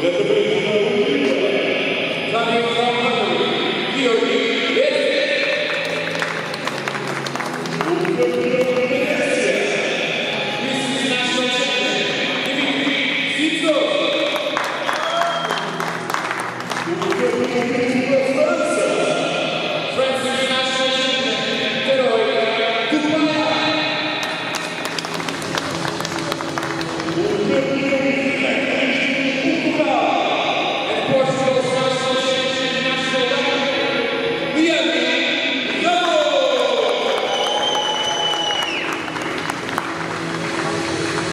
Gracias.